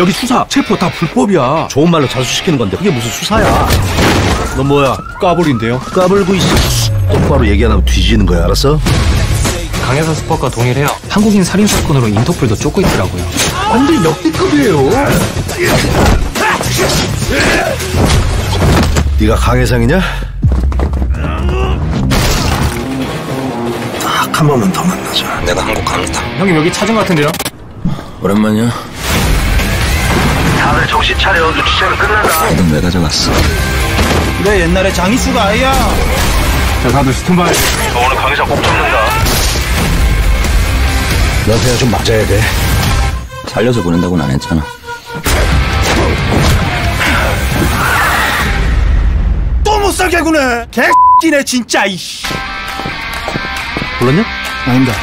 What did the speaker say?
여기 수사, 체포 다 불법이야. 좋은 말로 자수시키는 건데 그게 무슨 수사야? 너 뭐야? 까불인데요. 까불고 있어. 똑바로 얘기 안 하고 뒤지는 거야, 알았어? 강혜사 스포과 동일해요. 한국인 살인 사건으로 인터폴도 쫓고 있더라고요. 완전 역대급이에요. 네가 강혜상이냐? 딱 한 번만 더 만나자. 내가 한국 강타. 형님 여기 찾은 것 같은데요? 오랜만이야. 차려. 눈치채면 끝난다. 넌왜 가져갔어? 그래 옛날에 장이수가 아이야. 자 다들 스탠바이. 오늘 강혜상 꼭 잡는다. 너한테 좀 맞아야 돼. 살려서 보낸다고는 안 했잖아. 또 못 살게 구네. 개X네 진짜 이씨. 불렀냐? 아닙니다.